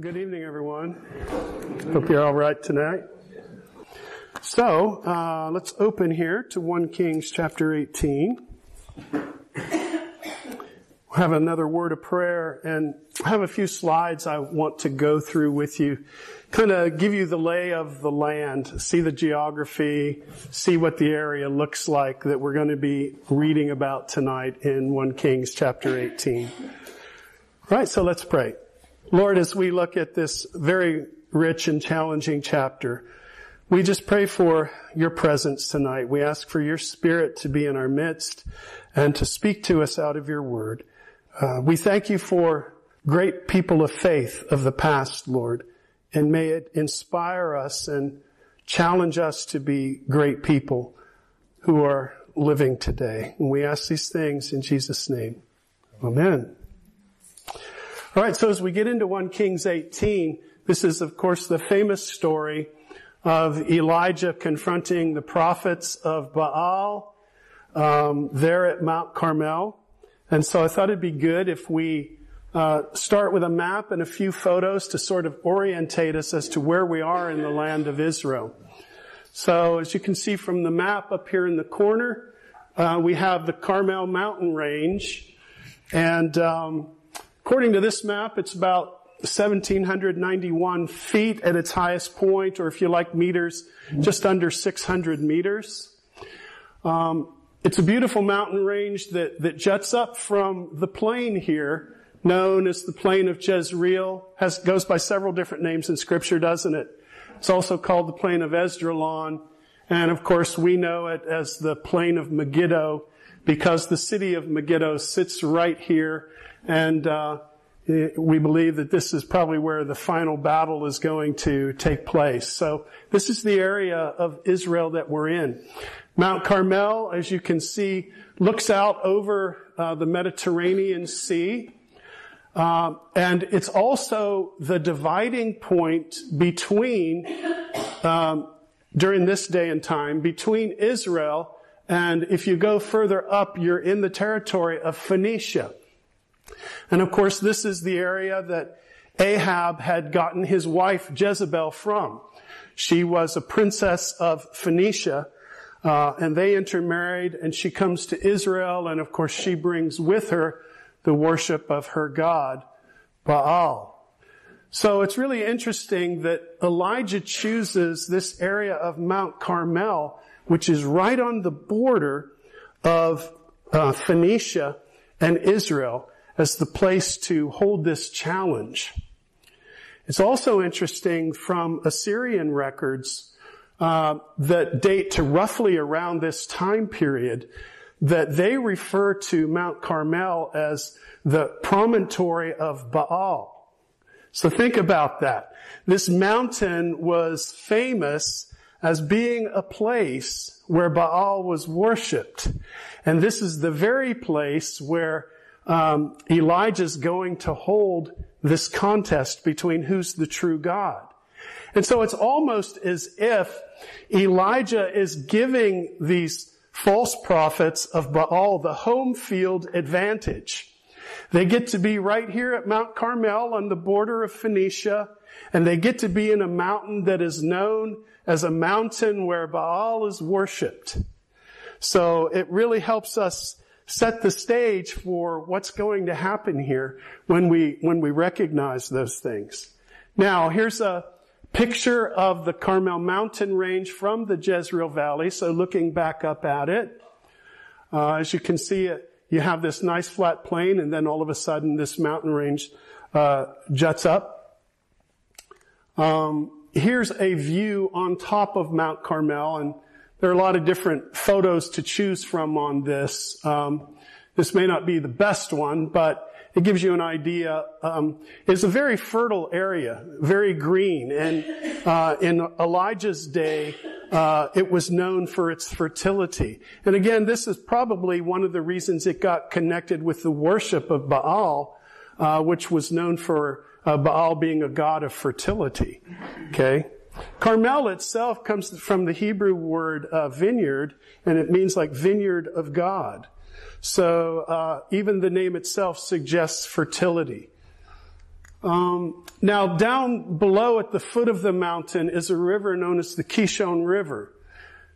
Good evening, everyone. Hope you're all right tonight. So, uh, let's open here to 1 Kings chapter 18. We'll have another word of prayer and I have a few slides I want to go through with you. Kind of give you the lay of the land, see the geography, see what the area looks like that we're going to be reading about tonight in 1 Kings chapter 18. All right, so let's pray. Lord, as we look at this very rich and challenging chapter, we just pray for your presence tonight. We ask for your spirit to be in our midst and to speak to us out of your word. Uh, we thank you for great people of faith of the past, Lord, and may it inspire us and challenge us to be great people who are living today. And we ask these things in Jesus' name. Amen. All right, so as we get into 1 Kings 18, this is of course the famous story of Elijah confronting the prophets of Baal um, there at Mount Carmel. And so I thought it'd be good if we uh, start with a map and a few photos to sort of orientate us as to where we are in the land of Israel. So as you can see from the map up here in the corner, uh, we have the Carmel mountain range, and um, According to this map, it's about 1791 feet at its highest point, or if you like meters, just under 600 meters. Um, it's a beautiful mountain range that, that juts up from the plain here, known as the plain of Jezreel. Has, goes by several different names in scripture, doesn't it? It's also called the plain of Esdraelon. And of course, we know it as the plain of Megiddo because the city of Megiddo sits right here and uh, we believe that this is probably where the final battle is going to take place. So this is the area of Israel that we're in. Mount Carmel, as you can see, looks out over uh, the Mediterranean Sea. Uh, and it's also the dividing point between, um, during this day and time, between Israel and if you go further up, you're in the territory of Phoenicia. And of course, this is the area that Ahab had gotten his wife Jezebel from. She was a princess of Phoenicia, uh, and they intermarried, and she comes to Israel, and of course, she brings with her the worship of her god, Baal. So it's really interesting that Elijah chooses this area of Mount Carmel, which is right on the border of uh, Phoenicia and Israel, as the place to hold this challenge. It's also interesting from Assyrian records uh, that date to roughly around this time period that they refer to Mount Carmel as the promontory of Baal. So think about that. This mountain was famous as being a place where Baal was worshipped. And this is the very place where um, Elijah's going to hold this contest between who's the true God. And so it's almost as if Elijah is giving these false prophets of Baal the home field advantage. They get to be right here at Mount Carmel on the border of Phoenicia, and they get to be in a mountain that is known as a mountain where Baal is worshipped. So it really helps us set the stage for what's going to happen here when we, when we recognize those things. Now, here's a picture of the Carmel mountain range from the Jezreel Valley. So looking back up at it, uh, as you can see it, you have this nice flat plain and then all of a sudden this mountain range, uh, juts up. Um, here's a view on top of Mount Carmel and there are a lot of different photos to choose from on this. Um, this may not be the best one, but it gives you an idea. Um, it's a very fertile area, very green, and uh, in Elijah's day, uh, it was known for its fertility. And again, this is probably one of the reasons it got connected with the worship of Baal, uh, which was known for uh, Baal being a god of fertility. Okay. Carmel itself comes from the Hebrew word uh, vineyard, and it means like vineyard of God. So uh, even the name itself suggests fertility. Um, now, down below at the foot of the mountain is a river known as the Kishon River.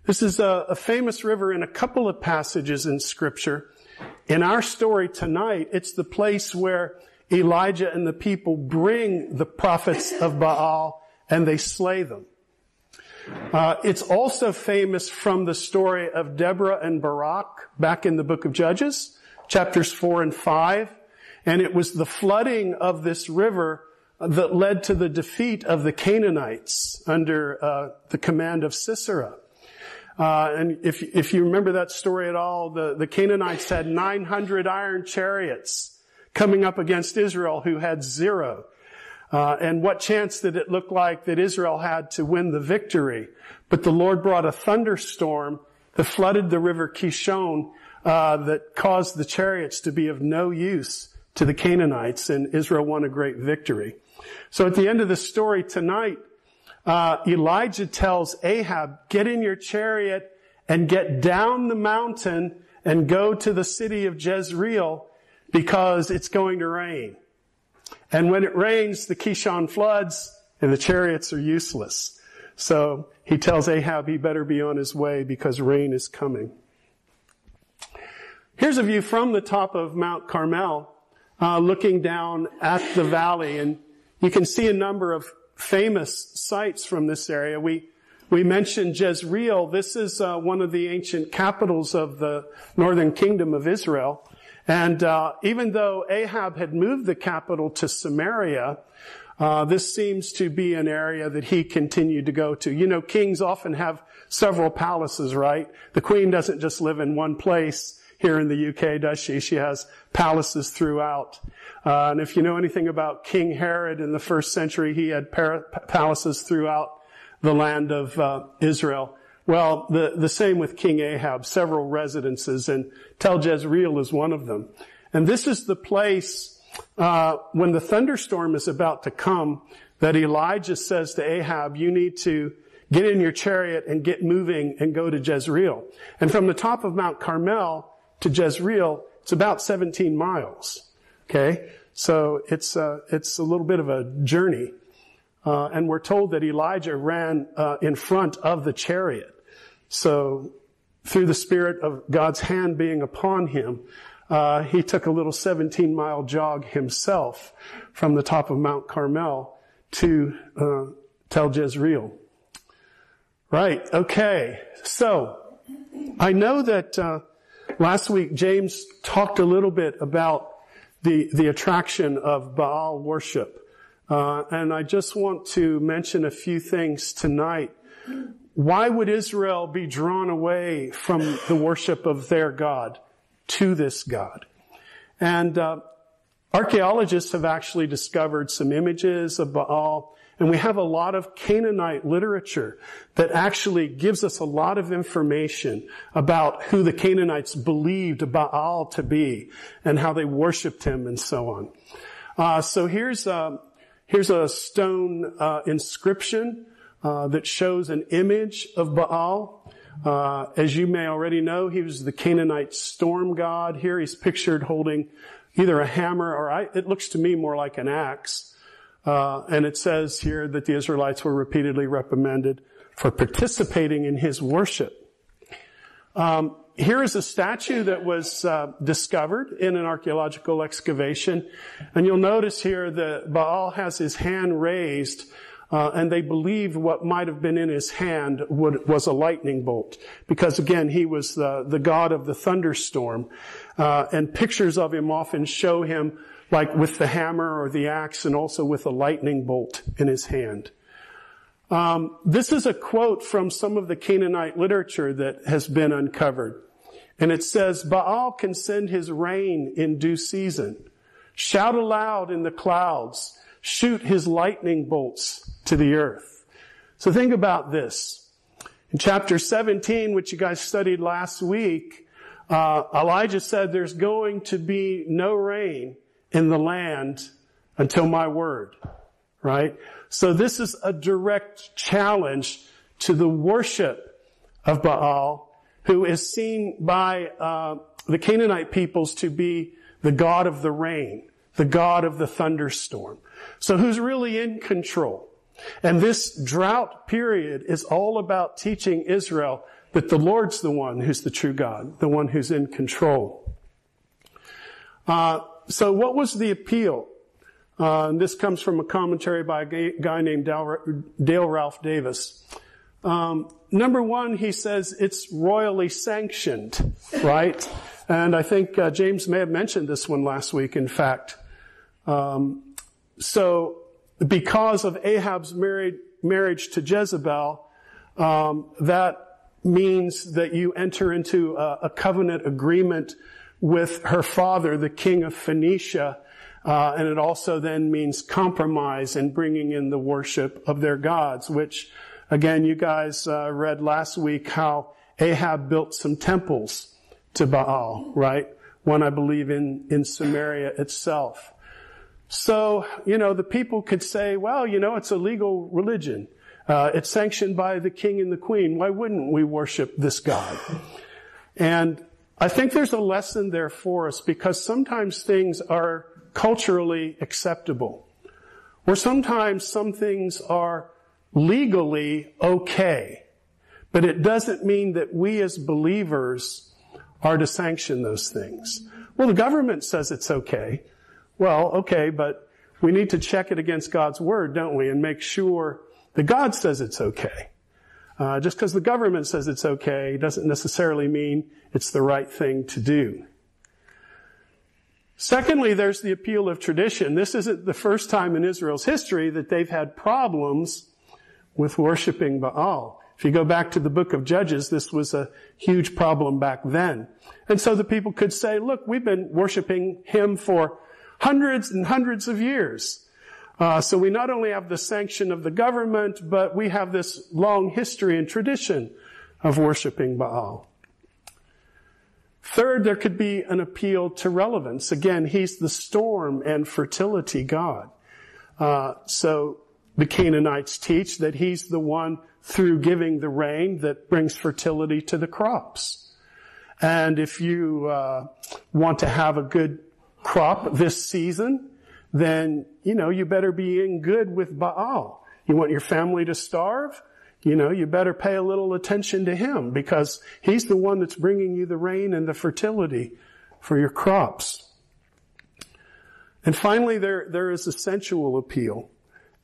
This is a, a famous river in a couple of passages in Scripture. In our story tonight, it's the place where Elijah and the people bring the prophets of Baal and they slay them. Uh, it's also famous from the story of Deborah and Barak back in the book of Judges, chapters four and five. And it was the flooding of this river that led to the defeat of the Canaanites under uh, the command of Sisera. Uh, and if, if you remember that story at all, the, the Canaanites had 900 iron chariots coming up against Israel who had zero. Uh, and what chance did it look like that Israel had to win the victory? But the Lord brought a thunderstorm that flooded the river Kishon uh, that caused the chariots to be of no use to the Canaanites, and Israel won a great victory. So at the end of the story tonight, uh, Elijah tells Ahab, get in your chariot and get down the mountain and go to the city of Jezreel because it's going to rain. And when it rains, the Kishon floods and the chariots are useless. So he tells Ahab he better be on his way because rain is coming. Here's a view from the top of Mount Carmel uh, looking down at the valley, and you can see a number of famous sites from this area. We we mentioned Jezreel. This is uh, one of the ancient capitals of the northern kingdom of Israel. And uh, even though Ahab had moved the capital to Samaria, uh, this seems to be an area that he continued to go to. You know, kings often have several palaces, right? The queen doesn't just live in one place here in the UK, does she? She has palaces throughout. Uh, and if you know anything about King Herod in the first century, he had palaces throughout the land of uh, Israel. Well, the, the same with King Ahab, several residences, and Tel Jezreel is one of them. And this is the place uh, when the thunderstorm is about to come that Elijah says to Ahab, you need to get in your chariot and get moving and go to Jezreel. And from the top of Mount Carmel, to Jezreel, it's about 17 miles. Okay? So it's, uh, it's a little bit of a journey. Uh, and we're told that Elijah ran uh, in front of the chariot. So through the spirit of God's hand being upon him, uh, he took a little 17 mile jog himself from the top of Mount Carmel to uh, Tel Jezreel. Right. Okay. So I know that uh, Last week, James talked a little bit about the, the attraction of Baal worship. Uh, and I just want to mention a few things tonight. Why would Israel be drawn away from the worship of their God to this God? And uh, archaeologists have actually discovered some images of Baal and we have a lot of Canaanite literature that actually gives us a lot of information about who the Canaanites believed Baal to be and how they worshiped him and so on. Uh, so here's a, uh, here's a stone uh, inscription uh, that shows an image of Baal. Uh, as you may already know, he was the Canaanite storm god. Here he's pictured holding either a hammer or I, it looks to me more like an axe. Uh, and it says here that the Israelites were repeatedly reprimanded for participating in his worship. Um, here is a statue that was uh, discovered in an archaeological excavation, and you'll notice here that Baal has his hand raised, uh, and they believe what might have been in his hand would, was a lightning bolt, because again he was the, the god of the thunderstorm, uh, and pictures of him often show him like with the hammer or the axe and also with a lightning bolt in his hand. Um, this is a quote from some of the Canaanite literature that has been uncovered. And it says, Baal can send his rain in due season. Shout aloud in the clouds. Shoot his lightning bolts to the earth. So think about this. In chapter 17, which you guys studied last week, uh, Elijah said there's going to be no rain in the land until my word. Right? So this is a direct challenge to the worship of Baal, who is seen by uh, the Canaanite peoples to be the god of the rain, the god of the thunderstorm. So who's really in control? And this drought period is all about teaching Israel that the Lord's the one who's the true God, the one who's in control. Uh, so what was the appeal? Uh, this comes from a commentary by a guy named Dale Ralph Davis. Um, number one, he says it's royally sanctioned, right? And I think uh, James may have mentioned this one last week, in fact. Um, so, because of Ahab's married, marriage to Jezebel, um, that means that you enter into a, a, covenant agreement with her father, the king of Phoenicia, uh, and it also then means compromise and bringing in the worship of their gods, which Again, you guys uh, read last week how Ahab built some temples to Baal, right? One, I believe, in, in Samaria itself. So, you know, the people could say, well, you know, it's a legal religion. Uh, it's sanctioned by the king and the queen. Why wouldn't we worship this God? And I think there's a lesson there for us because sometimes things are culturally acceptable. Or sometimes some things are legally okay. But it doesn't mean that we as believers are to sanction those things. Well, the government says it's okay. Well, okay, but we need to check it against God's word, don't we? And make sure that God says it's okay. Uh, just because the government says it's okay doesn't necessarily mean it's the right thing to do. Secondly, there's the appeal of tradition. This isn't the first time in Israel's history that they've had problems with worshiping Baal. If you go back to the book of Judges, this was a huge problem back then. And so the people could say, look, we've been worshiping him for hundreds and hundreds of years. Uh, so we not only have the sanction of the government, but we have this long history and tradition of worshiping Baal. Third, there could be an appeal to relevance. Again, he's the storm and fertility God. Uh, so the Canaanites teach that he's the one through giving the rain that brings fertility to the crops. And if you uh, want to have a good crop this season, then you know you better be in good with Baal. You want your family to starve? You know, you better pay a little attention to him because he's the one that's bringing you the rain and the fertility for your crops. And finally, there, there is a sensual appeal.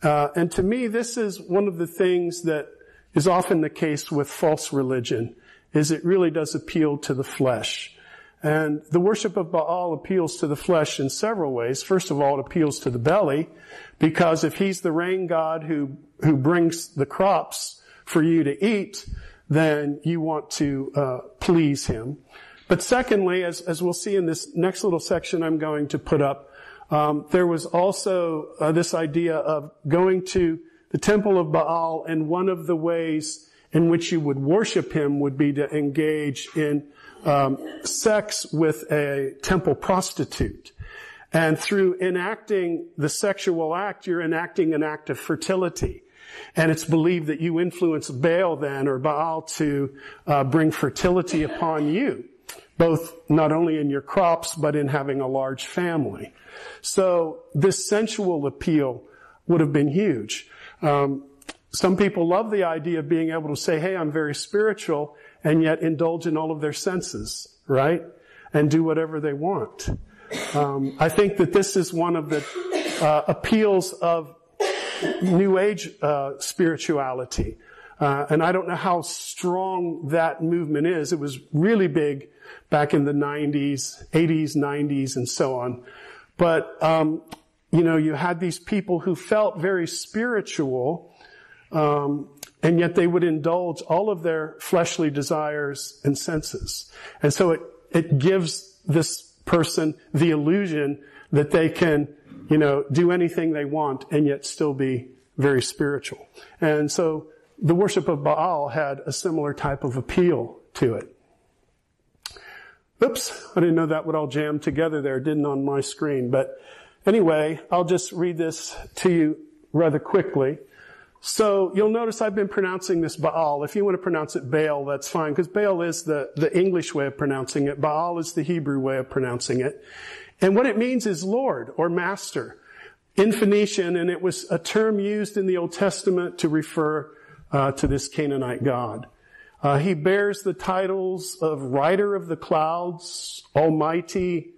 Uh, and to me, this is one of the things that is often the case with false religion, is it really does appeal to the flesh. And the worship of Baal appeals to the flesh in several ways. First of all, it appeals to the belly, because if he's the rain god who, who brings the crops for you to eat, then you want to uh, please him. But secondly, as, as we'll see in this next little section I'm going to put up, um, there was also uh, this idea of going to the temple of Baal, and one of the ways in which you would worship him would be to engage in um, sex with a temple prostitute. And through enacting the sexual act, you're enacting an act of fertility. And it's believed that you influence Baal then, or Baal, to uh, bring fertility upon you, both not only in your crops, but in having a large family. So this sensual appeal would have been huge. Um, some people love the idea of being able to say, hey, I'm very spiritual, and yet indulge in all of their senses, right? And do whatever they want. Um, I think that this is one of the uh, appeals of New Age uh, spirituality. Uh, and I don't know how strong that movement is. It was really big back in the 90s, 80s, 90s, and so on. But, um, you know, you had these people who felt very spiritual, um, and yet they would indulge all of their fleshly desires and senses. And so it, it gives this person the illusion that they can, you know, do anything they want and yet still be very spiritual. And so the worship of Baal had a similar type of appeal to it. Oops, I didn't know that would all jam together there. Didn't on my screen. But anyway, I'll just read this to you rather quickly. So you'll notice I've been pronouncing this Baal. If you want to pronounce it Baal, that's fine, because Baal is the, the English way of pronouncing it. Baal is the Hebrew way of pronouncing it. And what it means is Lord or Master. in Phoenician, and it was a term used in the Old Testament to refer uh, to this Canaanite god. Uh, he bears the titles of Rider of the Clouds, Almighty,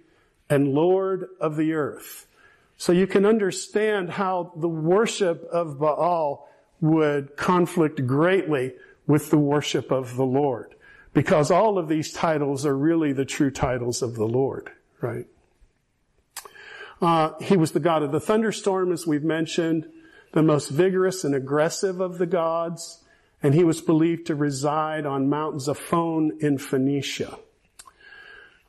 and Lord of the Earth. So you can understand how the worship of Baal would conflict greatly with the worship of the Lord. Because all of these titles are really the true titles of the Lord, right? Uh, he was the god of the thunderstorm, as we've mentioned, the most vigorous and aggressive of the gods, and he was believed to reside on Mount Zaphon in Phoenicia.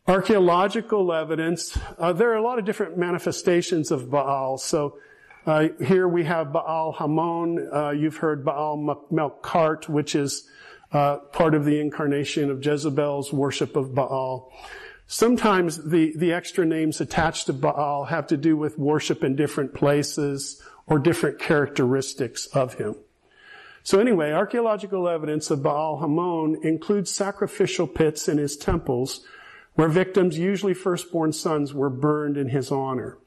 Archaeological evidence, uh, there are a lot of different manifestations of Baal. So uh, here we have Baal Hamon. Uh, you've heard Baal Melkart, which is uh, part of the incarnation of Jezebel's worship of Baal. Sometimes the, the extra names attached to Baal have to do with worship in different places or different characteristics of him. So anyway, archaeological evidence of Baal Hamon includes sacrificial pits in his temples where victims, usually firstborn sons, were burned in his honor.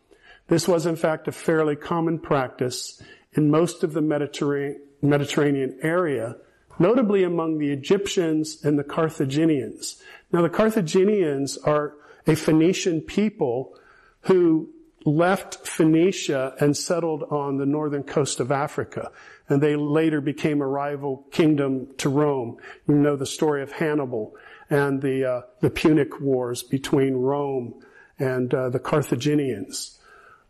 This was in fact a fairly common practice in most of the Mediterranean area, notably among the Egyptians and the Carthaginians. Now the Carthaginians are a Phoenician people who left Phoenicia and settled on the northern coast of Africa. And they later became a rival kingdom to Rome. You know the story of Hannibal and the, uh, the Punic Wars between Rome and uh, the Carthaginians.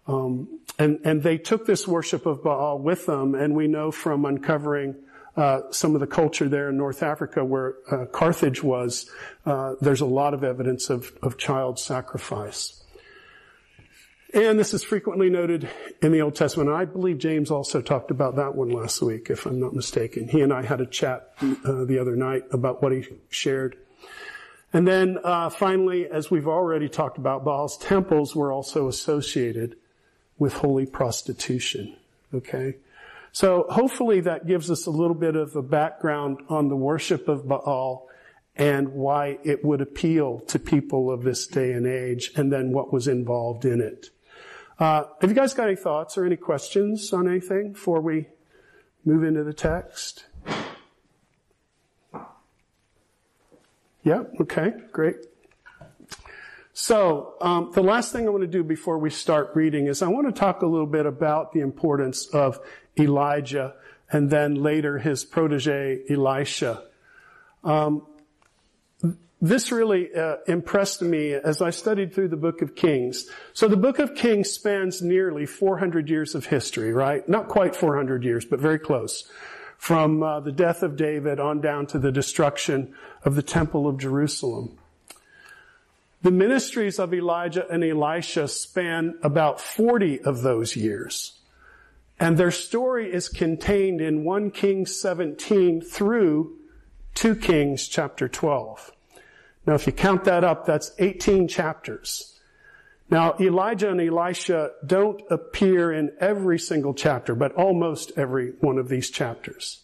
Um, and, and they took this worship of Baal with them, and we know from uncovering uh, some of the culture there in North Africa where uh, Carthage was, uh, there's a lot of evidence of, of child sacrifice. And this is frequently noted in the Old Testament. I believe James also talked about that one last week, if I'm not mistaken. He and I had a chat uh, the other night about what he shared. And then uh, finally, as we've already talked about, Baal's temples were also associated with holy prostitution. Okay? So hopefully that gives us a little bit of a background on the worship of Baal and why it would appeal to people of this day and age and then what was involved in it. Uh, have you guys got any thoughts or any questions on anything before we move into the text? Yeah, okay, great. So, um, the last thing I want to do before we start reading is I want to talk a little bit about the importance of Elijah and then later his protege Elisha. Um, this really uh, impressed me as I studied through the book of Kings. So the book of Kings spans nearly 400 years of history, right? Not quite 400 years, but very close from uh, the death of David on down to the destruction of the temple of Jerusalem. The ministries of Elijah and Elisha span about 40 of those years. And their story is contained in 1 Kings 17 through 2 Kings chapter 12. Now, if you count that up, that's 18 chapters. Now, Elijah and Elisha don't appear in every single chapter, but almost every one of these chapters.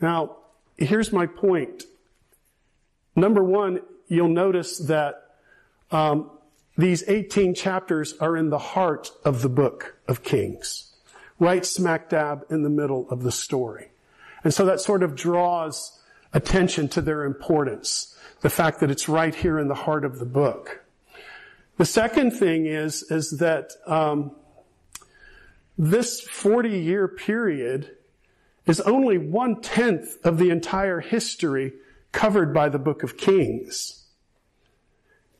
Now, here's my point. Number one, you'll notice that um, these 18 chapters are in the heart of the book of Kings, right smack dab in the middle of the story. And so that sort of draws attention to their importance, the fact that it's right here in the heart of the book. The second thing is, is that um, this 40 year period is only one tenth of the entire history covered by the book of Kings.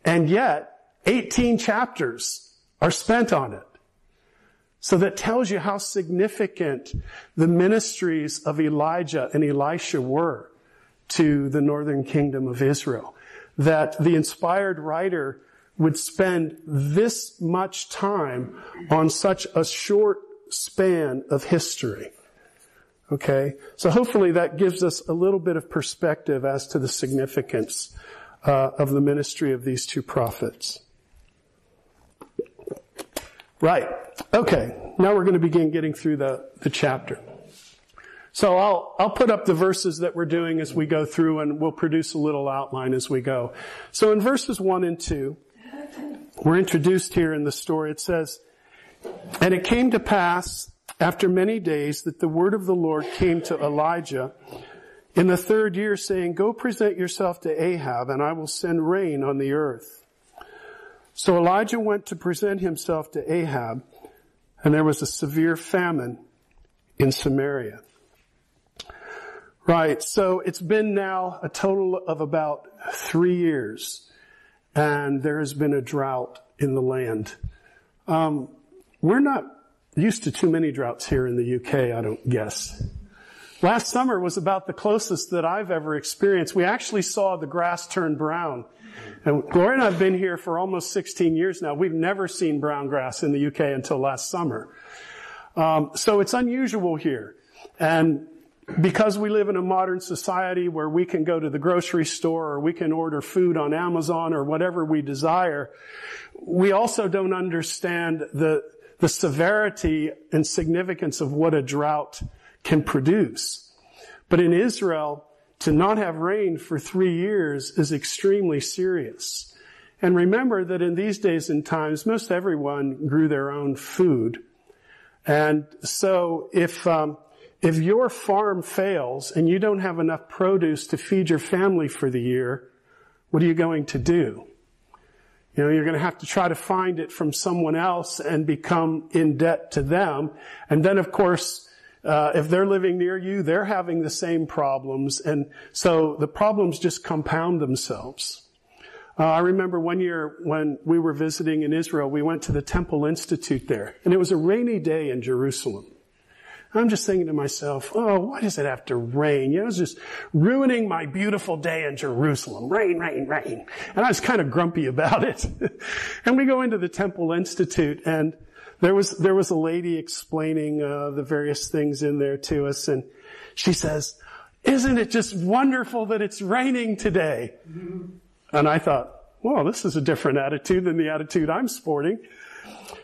And yet, 18 chapters are spent on it. So that tells you how significant the ministries of Elijah and Elisha were to the northern kingdom of Israel. That the inspired writer would spend this much time on such a short span of history. Okay? So hopefully that gives us a little bit of perspective as to the significance uh, of the ministry of these two prophets. Right. Okay. Now we're going to begin getting through the, the chapter. So I'll, I'll put up the verses that we're doing as we go through and we'll produce a little outline as we go. So in verses 1 and 2, we're introduced here in the story. It says, And it came to pass after many days that the word of the Lord came to Elijah in the third year saying, go present yourself to Ahab and I will send rain on the earth. So Elijah went to present himself to Ahab and there was a severe famine in Samaria. Right. So it's been now a total of about three years and there has been a drought in the land. Um, we're not used to too many droughts here in the UK, I don't guess. Last summer was about the closest that I've ever experienced. We actually saw the grass turn brown. And Gloria and I have been here for almost 16 years now. We've never seen brown grass in the UK until last summer. Um, so it's unusual here. And because we live in a modern society where we can go to the grocery store or we can order food on Amazon or whatever we desire, we also don't understand the, the severity and significance of what a drought can produce. But in Israel, to not have rain for three years is extremely serious. And remember that in these days and times, most everyone grew their own food. And so if, um, if your farm fails and you don't have enough produce to feed your family for the year, what are you going to do? You know, you're going to have to try to find it from someone else and become in debt to them. And then of course, uh, if they're living near you, they're having the same problems. And so the problems just compound themselves. Uh, I remember one year when we were visiting in Israel, we went to the Temple Institute there, and it was a rainy day in Jerusalem. I'm just thinking to myself, oh, why does it have to rain? You know, it's just ruining my beautiful day in Jerusalem. Rain, rain, rain. And I was kind of grumpy about it. and we go into the Temple Institute and there was, there was a lady explaining, uh, the various things in there to us and she says, isn't it just wonderful that it's raining today? And I thought, well, this is a different attitude than the attitude I'm sporting.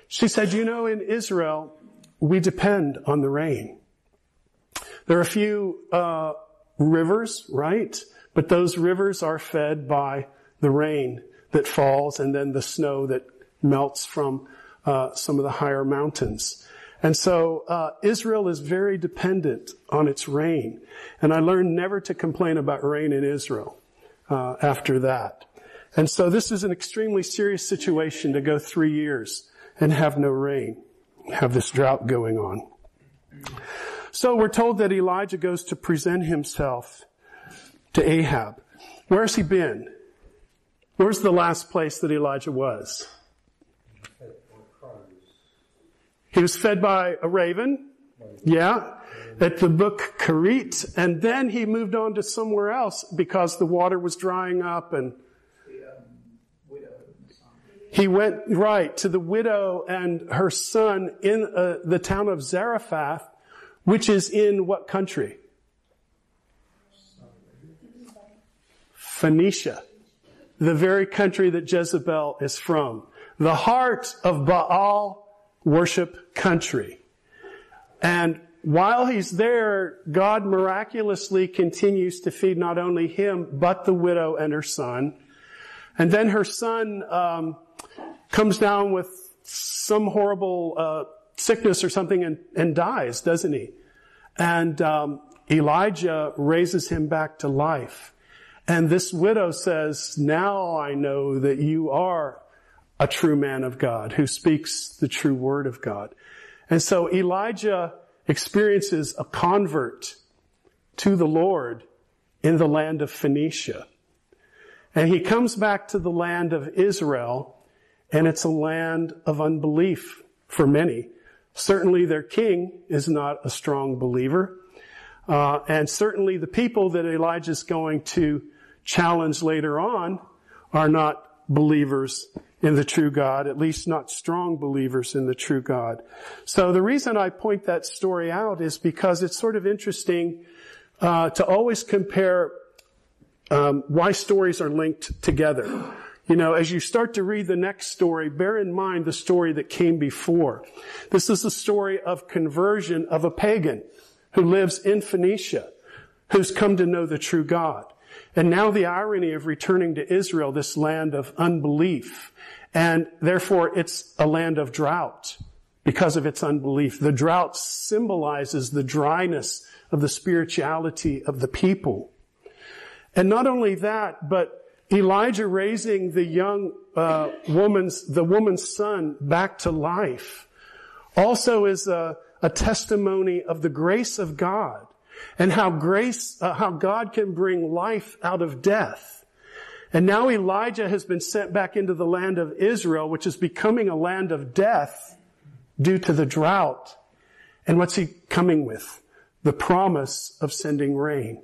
She said, you know, in Israel, we depend on the rain. There are a few uh, rivers, right? But those rivers are fed by the rain that falls and then the snow that melts from uh, some of the higher mountains. And so uh, Israel is very dependent on its rain. And I learned never to complain about rain in Israel uh, after that. And so this is an extremely serious situation to go three years and have no rain have this drought going on. So we're told that Elijah goes to present himself to Ahab. Where's he been? Where's the last place that Elijah was? He was fed by a raven. Yeah. At the book Cherith. And then he moved on to somewhere else because the water was drying up and he went right to the widow and her son in uh, the town of Zarephath, which is in what country? Phoenicia, the very country that Jezebel is from. The heart of Baal worship country. And while he's there, God miraculously continues to feed not only him, but the widow and her son. And then her son um, comes down with some horrible uh, sickness or something and, and, dies, doesn't he? And um, Elijah raises him back to life. And this widow says, now I know that you are a true man of God who speaks the true word of God. And so Elijah experiences a convert to the Lord in the land of Phoenicia. And he comes back to the land of Israel and it's a land of unbelief for many. Certainly their king is not a strong believer. Uh, and certainly the people that Elijah is going to challenge later on are not believers in the true God, at least not strong believers in the true God. So the reason I point that story out is because it's sort of interesting uh, to always compare um, why stories are linked together. You know, as you start to read the next story, bear in mind the story that came before. This is the story of conversion of a pagan who lives in Phoenicia, who's come to know the true God. And now the irony of returning to Israel, this land of unbelief. And therefore it's a land of drought. because of its unbelief. The drought symbolizes the dryness of the spirituality of the people. And not only that, but Elijah raising the young uh, woman's, the woman's son back to life also is a, a testimony of the grace of God and how grace, uh, how God can bring life out of death. And now Elijah has been sent back into the land of Israel, which is becoming a land of death due to the drought. And what's he coming with? The promise of sending rain,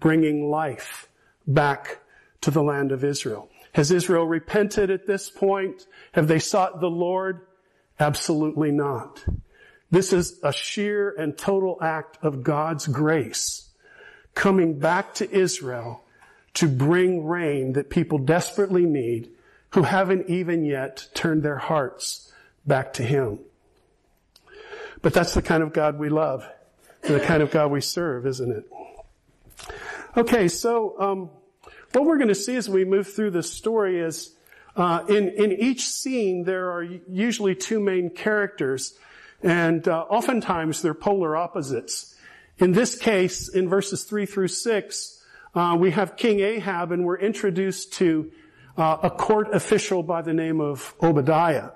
bringing life back to the land of Israel. Has Israel repented at this point? Have they sought the Lord? Absolutely not. This is a sheer and total act of God's grace coming back to Israel to bring rain that people desperately need who haven't even yet turned their hearts back to Him. But that's the kind of God we love, the kind of God we serve, isn't it? Okay, so um, what we're going to see as we move through this story is uh, in in each scene there are usually two main characters, and uh, oftentimes they're polar opposites. In this case, in verses three through six, uh, we have King Ahab, and we're introduced to uh, a court official by the name of Obadiah.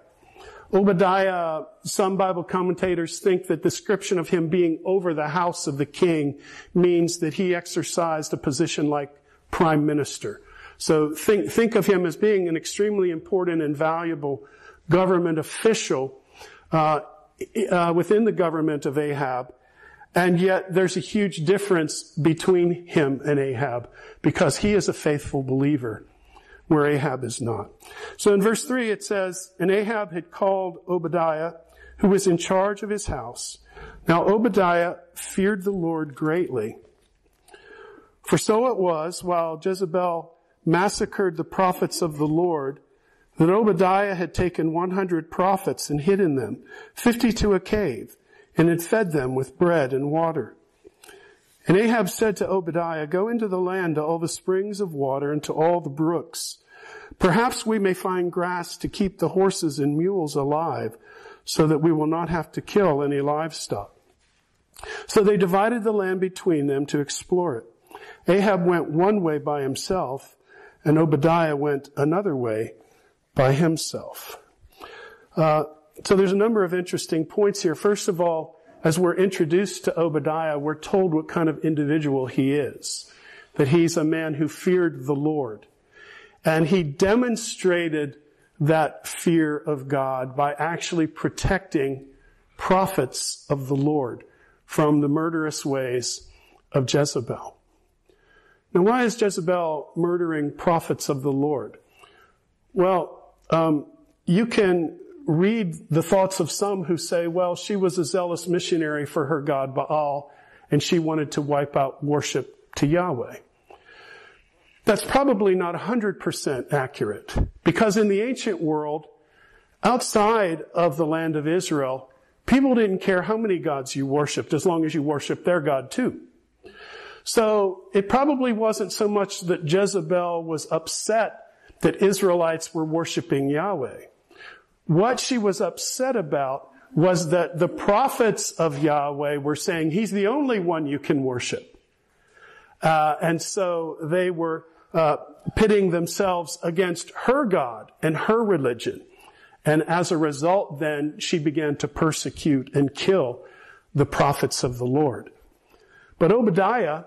Obadiah, some Bible commentators think that description of him being over the house of the king means that he exercised a position like prime minister. So think, think of him as being an extremely important and valuable government official uh, uh, within the government of Ahab. And yet there's a huge difference between him and Ahab because he is a faithful believer where Ahab is not. So in verse 3 it says, And Ahab had called Obadiah, who was in charge of his house. Now Obadiah feared the Lord greatly. For so it was, while Jezebel massacred the prophets of the Lord, that Obadiah had taken 100 prophets and hidden them, 50 to a cave, and had fed them with bread and water. And Ahab said to Obadiah, Go into the land to all the springs of water and to all the brooks. Perhaps we may find grass to keep the horses and mules alive so that we will not have to kill any livestock. So they divided the land between them to explore it. Ahab went one way by himself and Obadiah went another way by himself. Uh, so there's a number of interesting points here. First of all, as we're introduced to Obadiah, we're told what kind of individual he is. That he's a man who feared the Lord. And he demonstrated that fear of God by actually protecting prophets of the Lord from the murderous ways of Jezebel. Now, why is Jezebel murdering prophets of the Lord? Well, um, you can read the thoughts of some who say, well, she was a zealous missionary for her god Baal, and she wanted to wipe out worship to Yahweh. That's probably not 100% accurate, because in the ancient world, outside of the land of Israel, people didn't care how many gods you worshiped as long as you worshiped their God too. So it probably wasn't so much that Jezebel was upset that Israelites were worshiping Yahweh. What she was upset about was that the prophets of Yahweh were saying, He's the only one you can worship. Uh, and so they were uh, pitting themselves against her God and her religion. And as a result, then she began to persecute and kill the prophets of the Lord. But Obadiah,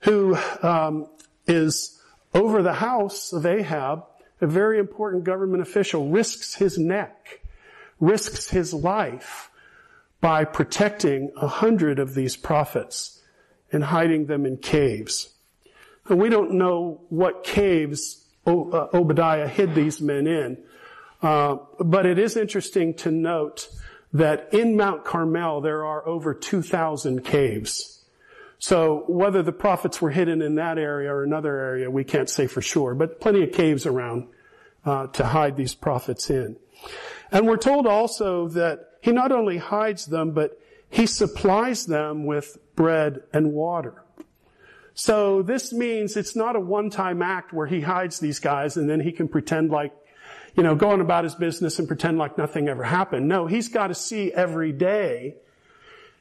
who um, is over the house of Ahab, a very important government official, risks his neck, risks his life by protecting a hundred of these prophets and hiding them in caves. And we don't know what caves uh, Obadiah hid these men in, uh, but it is interesting to note that in Mount Carmel there are over 2,000 caves. So whether the prophets were hidden in that area or another area, we can't say for sure, but plenty of caves around uh, to hide these prophets in. And we're told also that he not only hides them, but he supplies them with bread and water. So this means it's not a one-time act where he hides these guys and then he can pretend like, you know, go on about his business and pretend like nothing ever happened. No, he's got to see every day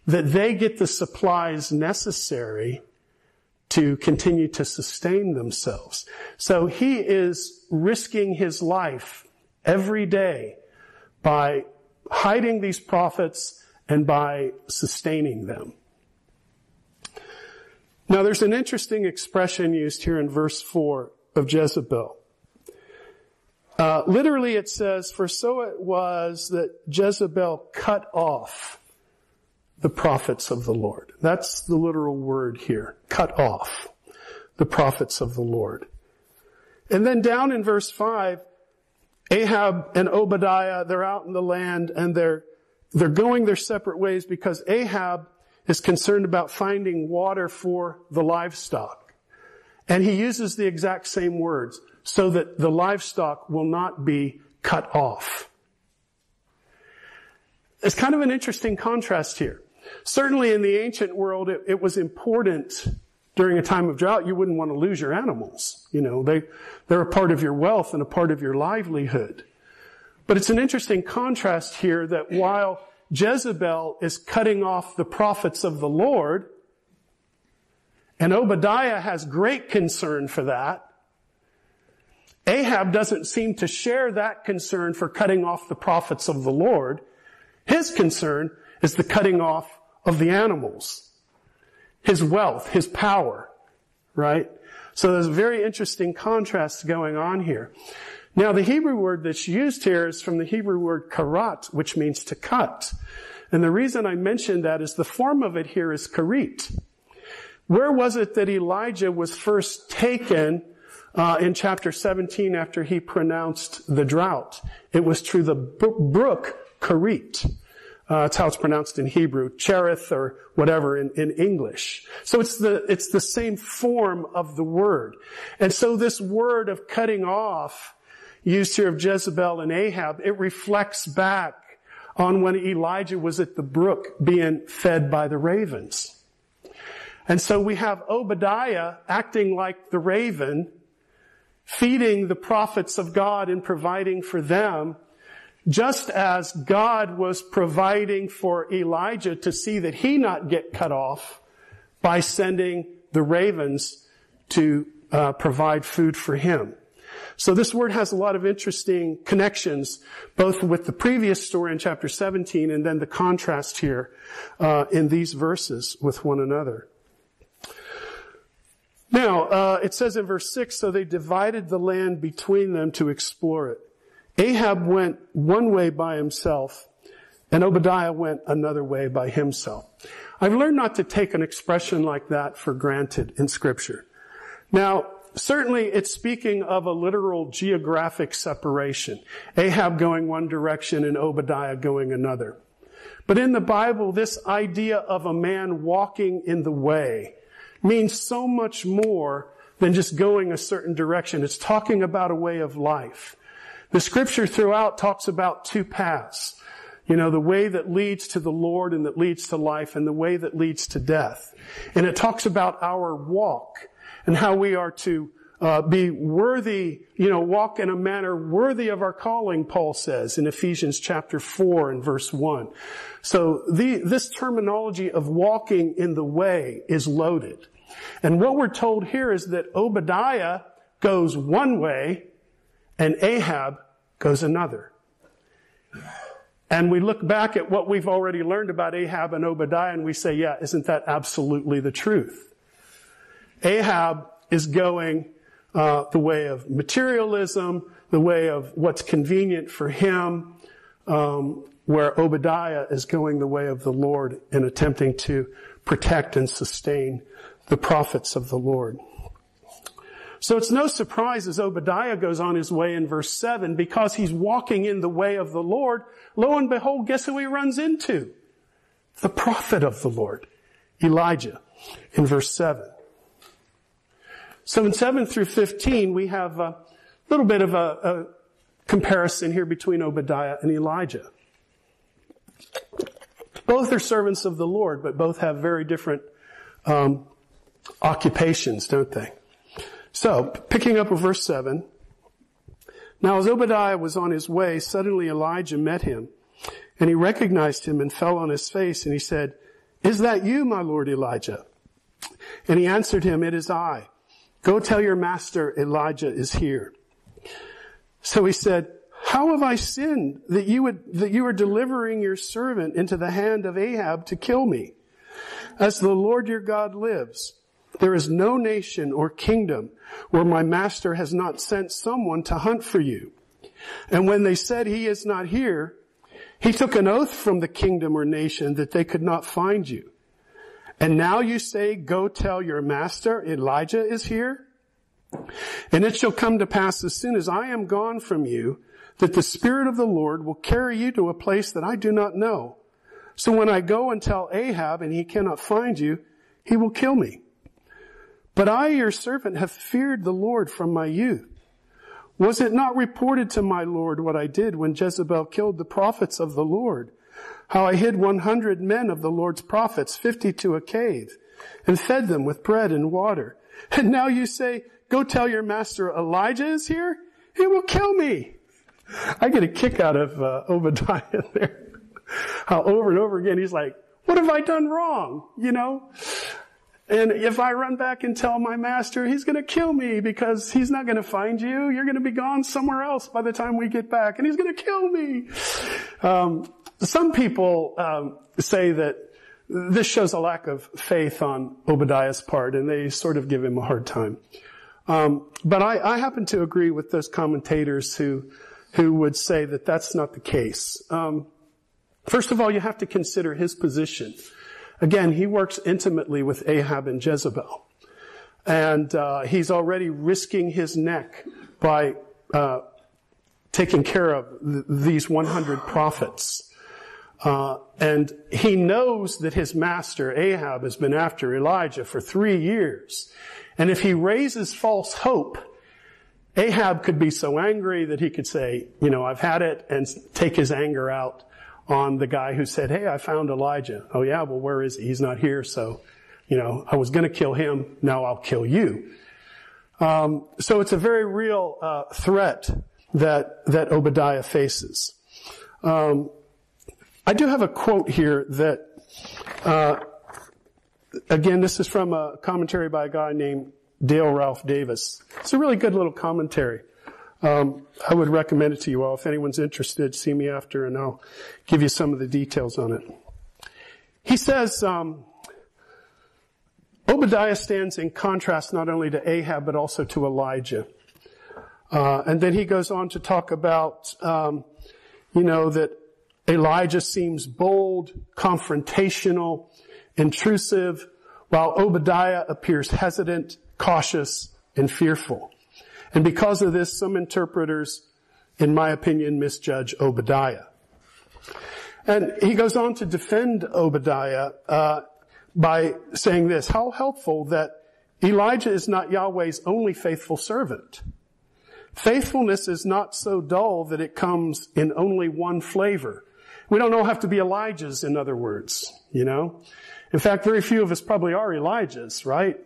that they get the supplies necessary to continue to sustain themselves. So he is risking his life every day by hiding these prophets and by sustaining them. Now there's an interesting expression used here in verse 4 of Jezebel. Uh, literally it says, for so it was that Jezebel cut off the prophets of the Lord. That's the literal word here. Cut off the prophets of the Lord. And then down in verse 5, Ahab and Obadiah, they're out in the land and they're, they're going their separate ways because Ahab is concerned about finding water for the livestock. And he uses the exact same words so that the livestock will not be cut off. It's kind of an interesting contrast here. Certainly in the ancient world, it, it, was important during a time of drought. You wouldn't want to lose your animals. You know, they, they're a part of your wealth and a part of your livelihood. But it's an interesting contrast here that while Jezebel is cutting off the prophets of the Lord, and Obadiah has great concern for that, Ahab doesn't seem to share that concern for cutting off the prophets of the Lord. His concern is the cutting off of the animals, his wealth, his power, right? So there's a very interesting contrast going on here. Now the Hebrew word that's used here is from the Hebrew word karat, which means to cut. And the reason I mentioned that is the form of it here is karit. Where was it that Elijah was first taken uh, in chapter 17 after he pronounced the drought? It was through the brook Karit. Uh, that's how it's pronounced in Hebrew, Cherith or whatever in, in English. So it's the, it's the same form of the word. And so this word of cutting off, used here of Jezebel and Ahab, it reflects back on when Elijah was at the brook being fed by the ravens. And so we have Obadiah acting like the raven, feeding the prophets of God and providing for them just as God was providing for Elijah to see that he not get cut off by sending the ravens to uh, provide food for him. So this word has a lot of interesting connections, both with the previous story in chapter 17 and then the contrast here uh, in these verses with one another. Now, uh, it says in verse 6, so they divided the land between them to explore it. Ahab went one way by himself, and Obadiah went another way by himself. I've learned not to take an expression like that for granted in scripture. Now, certainly it's speaking of a literal geographic separation. Ahab going one direction and Obadiah going another. But in the Bible, this idea of a man walking in the way means so much more than just going a certain direction. It's talking about a way of life. The scripture throughout talks about two paths. You know, the way that leads to the Lord and that leads to life and the way that leads to death. And it talks about our walk and how we are to uh, be worthy, you know, walk in a manner worthy of our calling, Paul says in Ephesians chapter 4 and verse 1. So the, this terminology of walking in the way is loaded. And what we're told here is that Obadiah goes one way and Ahab goes another. And we look back at what we've already learned about Ahab and Obadiah and we say, yeah, isn't that absolutely the truth? Ahab is going uh, the way of materialism, the way of what's convenient for him, um, where Obadiah is going the way of the Lord in attempting to protect and sustain the prophets of the Lord. So it's no surprise as Obadiah goes on his way in verse 7, because he's walking in the way of the Lord, lo and behold, guess who he runs into? The prophet of the Lord, Elijah, in verse 7. So in 7 through 15, we have a little bit of a, a comparison here between Obadiah and Elijah. Both are servants of the Lord, but both have very different um, occupations, don't they? So, picking up with verse 7. Now as Obadiah was on his way, suddenly Elijah met him, and he recognized him and fell on his face, and he said, Is that you, my lord Elijah? And he answered him, It is I. Go tell your master Elijah is here. So he said, How have I sinned that you would, that you are delivering your servant into the hand of Ahab to kill me? As the Lord your God lives, there is no nation or kingdom where my master has not sent someone to hunt for you. And when they said he is not here, he took an oath from the kingdom or nation that they could not find you. And now you say, go tell your master Elijah is here? And it shall come to pass as soon as I am gone from you, that the Spirit of the Lord will carry you to a place that I do not know. So when I go and tell Ahab and he cannot find you, he will kill me. But I, your servant, have feared the Lord from my youth. Was it not reported to my Lord what I did when Jezebel killed the prophets of the Lord? How I hid 100 men of the Lord's prophets, 50 to a cave, and fed them with bread and water. And now you say, go tell your master Elijah is here? He will kill me. I get a kick out of uh, Obadiah there. How over and over again he's like, what have I done wrong? You know? And if I run back and tell my master, he's going to kill me because he's not going to find you. You're going to be gone somewhere else by the time we get back, and he's going to kill me. Um, some people um, say that this shows a lack of faith on Obadiah's part, and they sort of give him a hard time. Um, but I, I, happen to agree with those commentators who who would say that that's not the case. Um, first of all, you have to consider his position. Again, he works intimately with Ahab and Jezebel. And uh, he's already risking his neck by uh, taking care of th- these 100 prophets. Uh, and he knows that his master Ahab has been after Elijah for three years. And if he raises false hope, Ahab could be so angry that he could say, you know, I've had it and take his anger out on the guy who said, Hey, I found Elijah. Oh yeah, well, where is he? He's not here. So, you know, I was going to kill him. Now I'll kill you. Um, so it's a very real uh, threat that that Obadiah faces. Um, I do have a quote here that, uh, again, this is from a commentary by a guy named Dale Ralph Davis. It's a really good little commentary. Um, I would recommend it to you all. If anyone's interested, see me after and I'll give you some of the details on it. He says, um, Obadiah stands in contrast not only to Ahab, but also to Elijah. Uh, and then he goes on to talk about, um, you know, that Elijah seems bold, confrontational, intrusive, while Obadiah appears hesitant, cautious, and fearful. And because of this, some interpreters, in my opinion, misjudge Obadiah. And he goes on to defend Obadiah uh, by saying this, how helpful that Elijah is not Yahweh's only faithful servant. Faithfulness is not so dull that it comes in only one flavor. We don't all have to be Elijahs, in other words, you know? In fact, very few of us probably are Elijahs, right?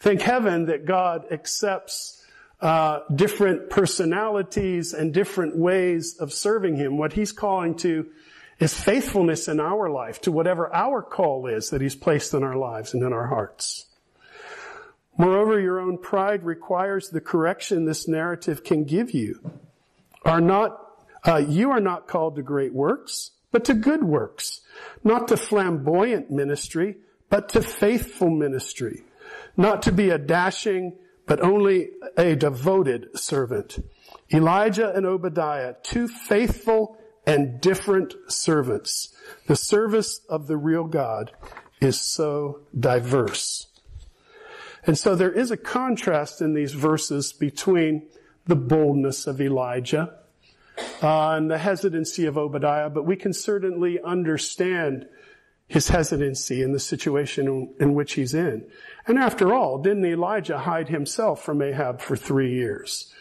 Thank heaven that God accepts uh, different personalities and different ways of serving Him. What He's calling to is faithfulness in our life to whatever our call is that He's placed in our lives and in our hearts. Moreover, your own pride requires the correction this narrative can give you. Are not, uh, you are not called to great works, but to good works. Not to flamboyant ministry, but to faithful ministry. Not to be a dashing, but only a devoted servant. Elijah and Obadiah, two faithful and different servants. The service of the real God is so diverse. And so there is a contrast in these verses between the boldness of Elijah uh, and the hesitancy of Obadiah, but we can certainly understand his hesitancy in the situation in, which he's in. And after all, didn't Elijah hide himself from Ahab for three years?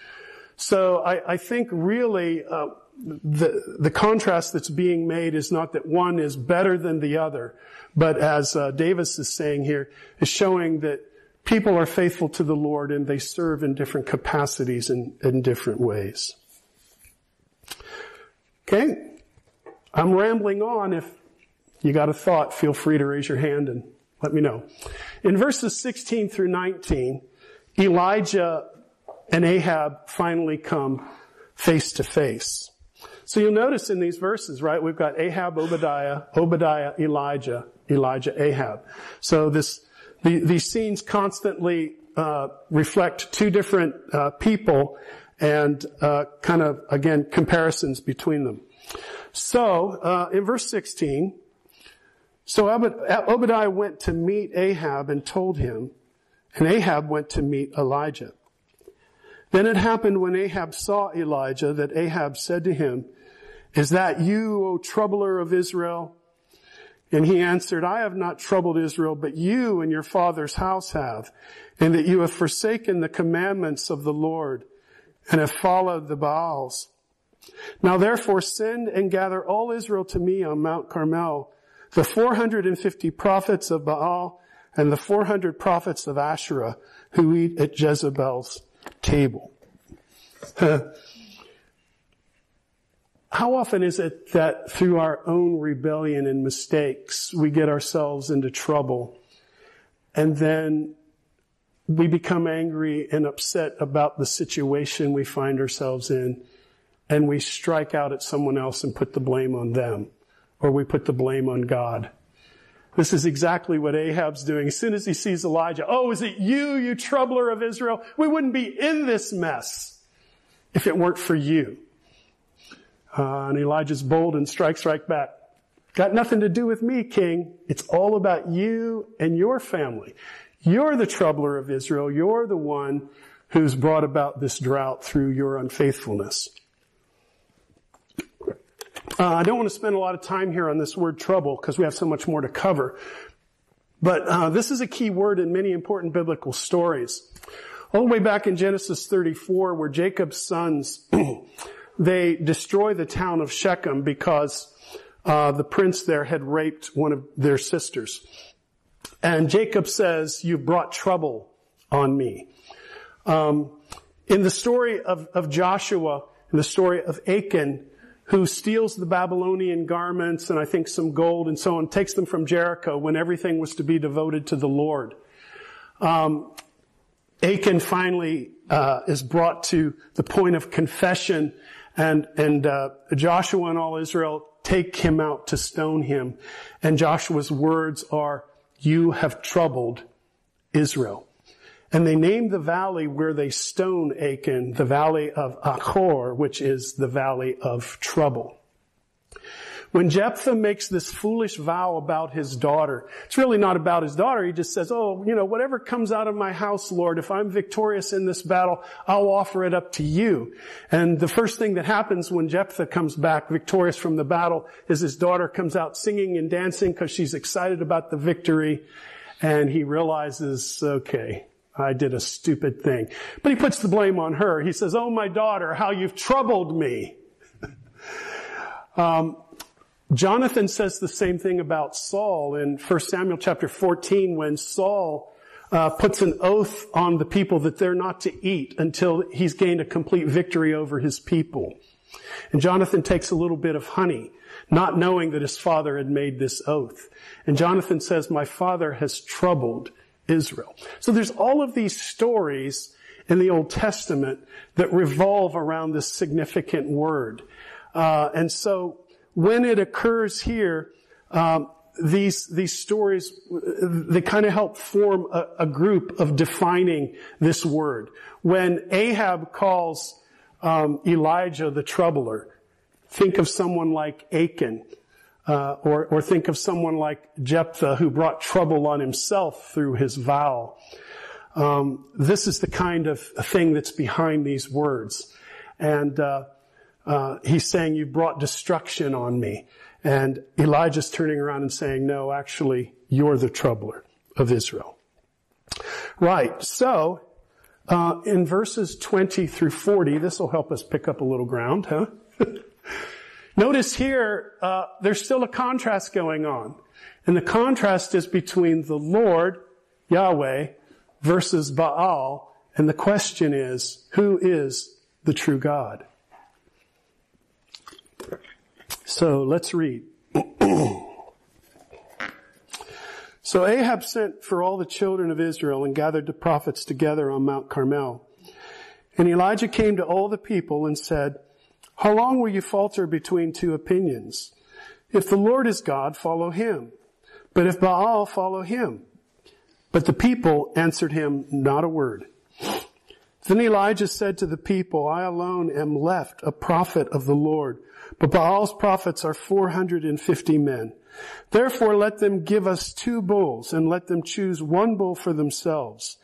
So I, I think really uh, the the contrast that's being made is not that one is better than the other, but as uh, Davis is saying here, is showing that people are faithful to the Lord and they serve in different capacities and in different ways. Okay? I'm rambling on. If you got a thought, feel free to raise your hand and let me know. In verses 16 through 19, Elijah and Ahab finally come face to face. So you'll notice in these verses, right, we've got Ahab, Obadiah, Obadiah, Elijah, Elijah, Ahab. So this, the, these scenes constantly uh, reflect two different uh, people and uh, kind of again comparisons between them. So uh, in verse 16, so Obadiah went to meet Ahab and told him, and Ahab went to meet Elijah. Then it happened when Ahab saw Elijah that Ahab said to him, Is that you, O troubler of Israel? And he answered, I have not troubled Israel, but you and your father's house have, and that you have forsaken the commandments of the Lord and have followed the Baals. Now therefore send and gather all Israel to me on Mount Carmel, the 450 prophets of Baal and the 400 prophets of Asherah who eat at Jezebel's table. How often is it that through our own rebellion and mistakes, we get ourselves into trouble and then we become angry and upset about the situation we find ourselves in and we strike out at someone else and put the blame on them or we put the blame on God. This is exactly what Ahab's doing. As soon as he sees Elijah, oh, is it you, you troubler of Israel? We wouldn't be in this mess if it weren't for you. Uh, and Elijah's bold and strikes right back. Got nothing to do with me, king. It's all about you and your family. You're the troubler of Israel. You're the one who's brought about this drought through your unfaithfulness. Uh, I don't want to spend a lot of time here on this word trouble because we have so much more to cover. But uh, this is a key word in many important biblical stories. All the way back in Genesis 34, where Jacob's sons they destroy the town of Shechem because uh, the prince there had raped one of their sisters. And Jacob says, "You've brought trouble on me." Um, in the story of, of Joshua, in the story of Achan, who steals the Babylonian garments and I think some gold and so on, takes them from Jericho when everything was to be devoted to the Lord. Um, Achan finally uh, is brought to the point of confession, and and uh, Joshua and all Israel take him out to stone him, and Joshua's words are, "You have troubled Israel." And they named the valley where they stone Achan the valley of Achor, which is the valley of trouble. When Jephthah makes this foolish vow about his daughter, it's really not about his daughter. He just says, oh, you know, whatever comes out of my house, Lord, if I'm victorious in this battle, I'll offer it up to you. And the first thing that happens when Jephthah comes back victorious from the battle is his daughter comes out singing and dancing because she's excited about the victory. And he realizes, okay, I did a stupid thing. But he puts the blame on her. He says, Oh, my daughter, how you've troubled me. um, Jonathan says the same thing about Saul in 1 Samuel chapter 14 when Saul uh, puts an oath on the people that they're not to eat until he's gained a complete victory over his people. And Jonathan takes a little bit of honey, not knowing that his father had made this oath. And Jonathan says, my father has troubled Israel. So there's all of these stories in the Old Testament that revolve around this significant word. Uh, and so when it occurs here, um, these these stories they kind of help form a, a, group of defining this word. When Ahab calls um, Elijah the troubler, think of someone like Achan. Uh, or, or think of someone like Jephthah who brought trouble on himself through his vow. Um, this is the kind of thing that's behind these words, and uh, uh, he's saying, "You brought destruction on me," and Elijah's turning around and saying, "No, actually, you're the troubler of Israel." Right. So, uh, in verses 20 through 40, this will help us pick up a little ground, huh? Notice here, uh, there's still a contrast going on. And the contrast is between the Lord, Yahweh, versus Baal. And the question is, who is the true God? So let's read. so Ahab sent for all the children of Israel and gathered the prophets together on Mount Carmel. And Elijah came to all the people and said, How long will you falter between two opinions? If the Lord is God, follow him. But if Baal, follow him. But the people answered him not a word. Then Elijah said to the people, I alone am left a prophet of the Lord, but Baal's prophets are 450 men. Therefore let them give us two bulls and let them choose one bull for themselves.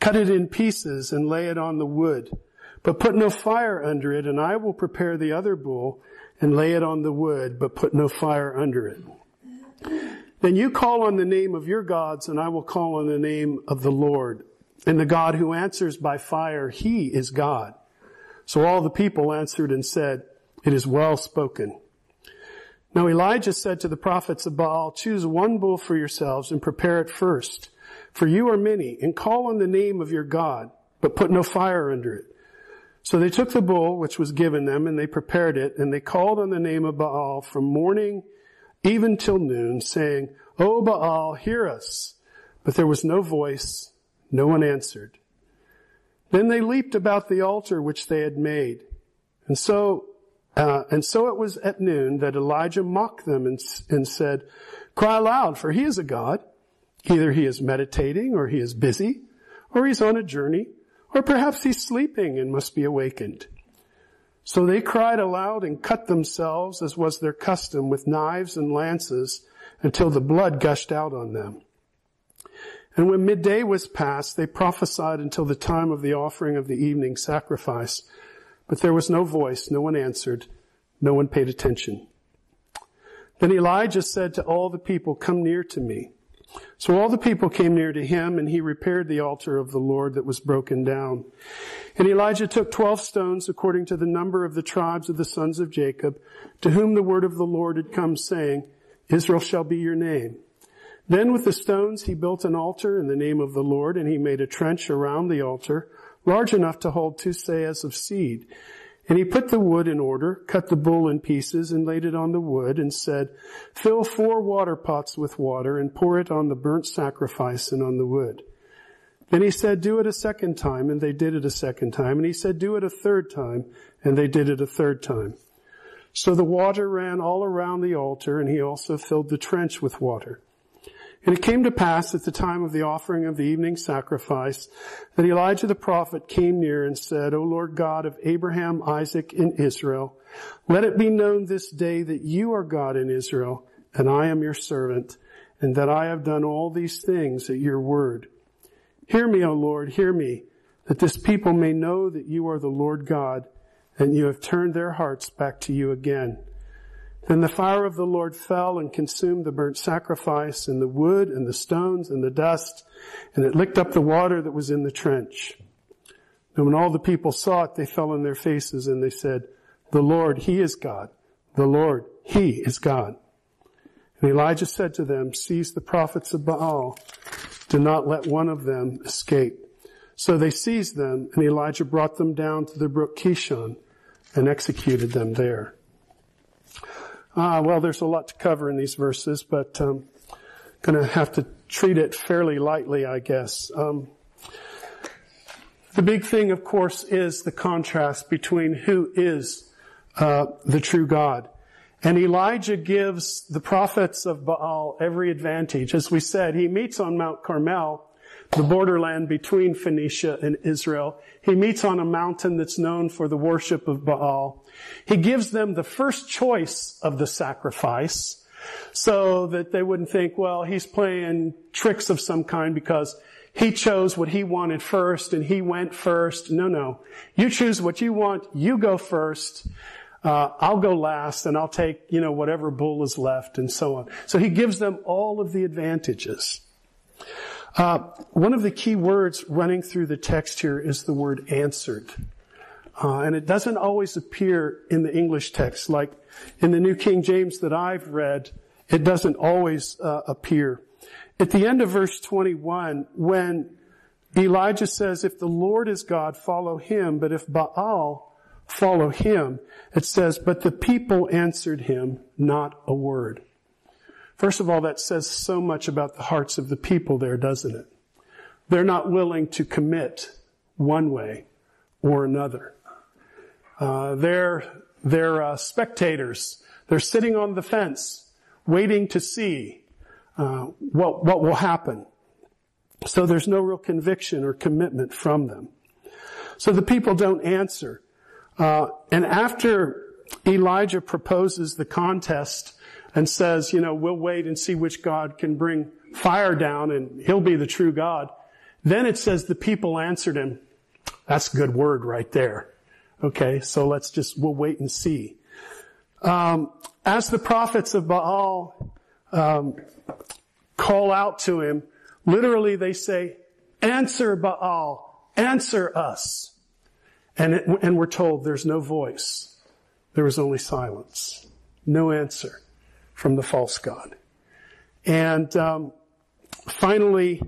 Cut it in pieces and lay it on the wood, but put no fire under it and I will prepare the other bull and lay it on the wood, but put no fire under it. Then you call on the name of your gods and I will call on the name of the Lord. And the God who answers by fire, he is God. So all the people answered and said, it is well spoken. Now Elijah said to the prophets of Baal, choose one bull for yourselves and prepare it first. For you are many and call on the name of your God, but put no fire under it. So they took the bull which was given them and they prepared it and they called on the name of Baal from morning even till noon saying, O Baal, hear us. But there was no voice no one answered. Then they leaped about the altar which they had made. And so, uh, and so it was at noon that Elijah mocked them and, and said, cry aloud, for he is a God. Either he is meditating or he is busy or he's on a journey or perhaps he's sleeping and must be awakened. So they cried aloud and cut themselves as was their custom with knives and lances until the blood gushed out on them. And when midday was past, they prophesied until the time of the offering of the evening sacrifice. But there was no voice, no one answered, no one paid attention. Then Elijah said to all the people, come near to me. So all the people came near to him and he repaired the altar of the Lord that was broken down. And Elijah took twelve stones according to the number of the tribes of the sons of Jacob, to whom the word of the Lord had come saying, Israel shall be your name. Then with the stones he built an altar in the name of the Lord, and he made a trench around the altar, large enough to hold two seahs of seed. And he put the wood in order, cut the bull in pieces, and laid it on the wood, and said, Fill four water pots with water, and pour it on the burnt sacrifice and on the wood. Then he said, Do it a second time, and they did it a second time. And he said, Do it a third time, and they did it a third time. So the water ran all around the altar, and he also filled the trench with water. And it came to pass at the time of the offering of the evening sacrifice that Elijah the prophet came near and said, O Lord God of Abraham, Isaac, and Israel, let it be known this day that you are God in Israel, and I am your servant, and that I have done all these things at your word. Hear me, O Lord, hear me, that this people may know that you are the Lord God, and you have turned their hearts back to you again. Then the fire of the Lord fell and consumed the burnt sacrifice and the wood and the stones and the dust, and it licked up the water that was in the trench. And when all the people saw it, they fell on their faces and they said, the Lord, He is God. The Lord, He is God. And Elijah said to them, seize the prophets of Baal. Do not let one of them escape. So they seized them and Elijah brought them down to the brook Kishon and executed them there. Ah, well, there's a lot to cover in these verses, but i um, going to have to treat it fairly lightly, I guess. Um, the big thing, of course, is the contrast between who is uh, the true God. And Elijah gives the prophets of Baal every advantage. As we said, he meets on Mount Carmel the borderland between Phoenicia and Israel. He meets on a mountain that's known for the worship of Baal. He gives them the first choice of the sacrifice so that they wouldn't think, well, he's playing tricks of some kind because he chose what he wanted first and he went first. No, no. You choose what you want. You go first. Uh, I'll go last and I'll take, you know, whatever bull is left and so on. So he gives them all of the advantages. Uh, one of the key words running through the text here is the word answered. Uh, and it doesn't always appear in the English text. Like in the New King James that I've read, it doesn't always uh, appear. At the end of verse 21, when Elijah says, if the Lord is God, follow him, but if Baal, follow him. It says, but the people answered him not a word. First of all, that says so much about the hearts of the people there, doesn't it? They're not willing to commit one way or another. Uh, they're they're uh, spectators. They're sitting on the fence, waiting to see uh, what what will happen. So there's no real conviction or commitment from them. So the people don't answer. Uh, and after Elijah proposes the contest and says, you know, we'll wait and see which God can bring fire down and he'll be the true God. Then it says the people answered him. That's a good word right there. Okay, so let's just, we'll wait and see. Um, as the prophets of Baal um, call out to him, literally they say, answer Baal, answer us. And, it, and we're told there's no voice. There was only silence. No answer from the false God. And um, finally,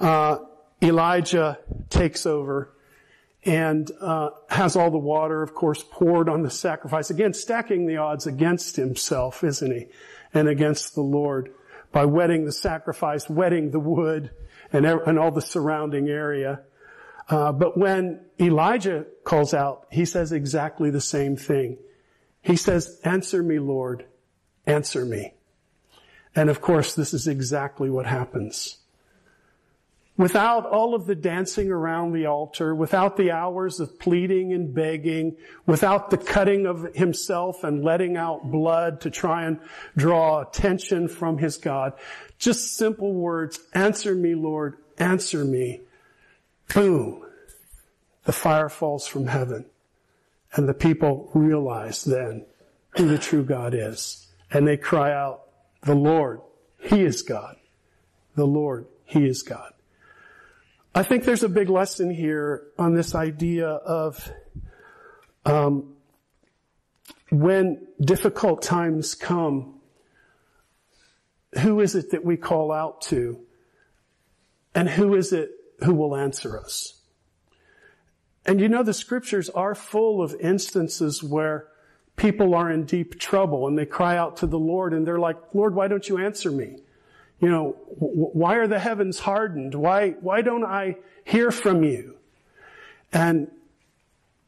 uh, Elijah takes over and uh, has all the water, of course, poured on the sacrifice. Again, stacking the odds against himself, isn't he? And against the Lord by wetting the sacrifice, wetting the wood, and, and all the surrounding area. Uh, but when Elijah calls out, he says exactly the same thing. He says, "Answer me, Lord, answer me." And of course, this is exactly what happens. Without all of the dancing around the altar, without the hours of pleading and begging, without the cutting of himself and letting out blood to try and draw attention from his God, just simple words, answer me, Lord, answer me. Boom. The fire falls from heaven. And the people realize then who the true God is. And they cry out, the Lord, He is God. The Lord, He is God. I think there's a big lesson here on this idea of um, when difficult times come, who is it that we call out to? And who is it who will answer us? And you know, the scriptures are full of instances where people are in deep trouble and they cry out to the Lord and they're like, Lord, why don't you answer me? You know, why are the heavens hardened? Why, why don't I hear from you? And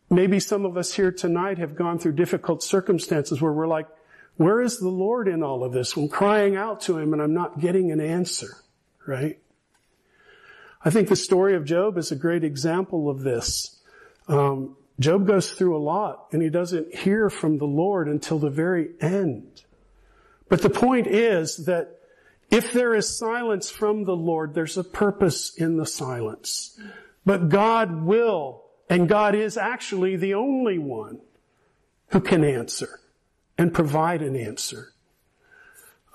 maybe some of us here tonight have gone through difficult circumstances where we're like, where is the Lord in all of this? I'm crying out to Him and I'm not getting an answer, right? I think the story of Job is a great example of this. Um, Job goes through a lot and he doesn't hear from the Lord until the very end. But the point is that if there is silence from the Lord, there's a purpose in the silence. But God will, and God is actually the only one who can answer and provide an answer.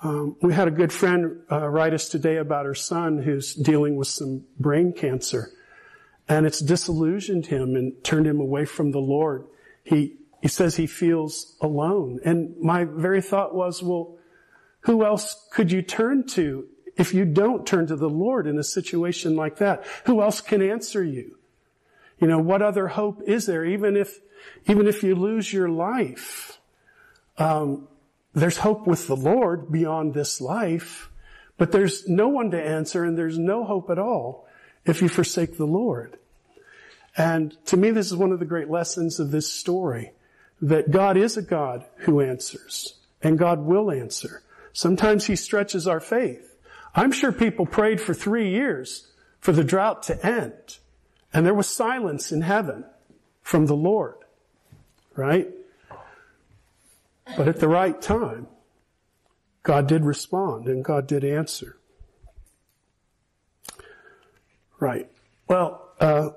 Um, we had a good friend uh, write us today about her son who's dealing with some brain cancer, and it's disillusioned him and turned him away from the Lord. He he says he feels alone, and my very thought was, well, who else could you turn to if you don't turn to the Lord in a situation like that? Who else can answer you? You know, what other hope is there? Even if, even if you lose your life, um, there's hope with the Lord beyond this life, but there's no one to answer and there's no hope at all if you forsake the Lord. And to me, this is one of the great lessons of this story, that God is a God who answers, and God will answer. Sometimes he stretches our faith. I'm sure people prayed for three years for the drought to end. And there was silence in heaven from the Lord. Right? But at the right time, God did respond and God did answer. Right. Well, uh,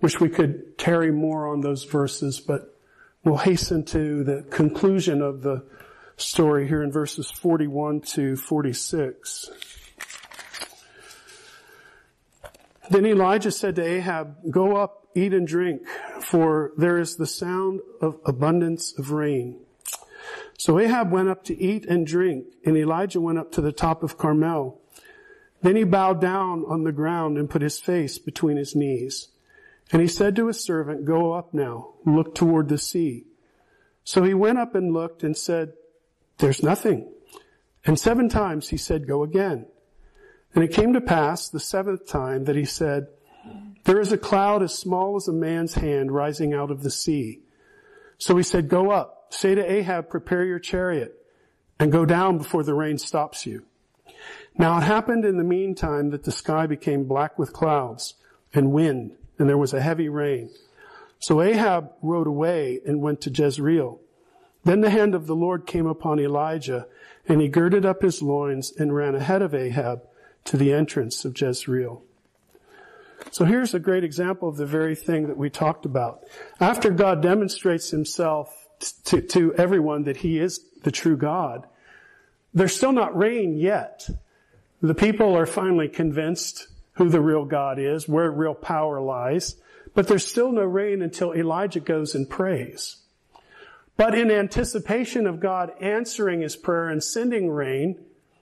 wish we could tarry more on those verses, but we'll hasten to the conclusion of the story here in verses 41 to 46. Then Elijah said to Ahab, go up, eat and drink, for there is the sound of abundance of rain. So Ahab went up to eat and drink, and Elijah went up to the top of Carmel. Then he bowed down on the ground and put his face between his knees. And he said to his servant, Go up now, look toward the sea. So he went up and looked and said, There's nothing. And seven times he said, Go again. And it came to pass the seventh time that he said, There is a cloud as small as a man's hand rising out of the sea. So he said, Go up, say to Ahab, prepare your chariot, and go down before the rain stops you. Now it happened in the meantime that the sky became black with clouds and wind, and there was a heavy rain. So Ahab rode away and went to Jezreel. Then the hand of the Lord came upon Elijah, and he girded up his loins and ran ahead of Ahab to the entrance of Jezreel. So here's a great example of the very thing that we talked about. After God demonstrates himself to, to everyone that he is the true God, there's still not rain yet. The people are finally convinced who the real God is, where real power lies, but there's still no rain until Elijah goes and prays. But in anticipation of God answering his prayer and sending rain,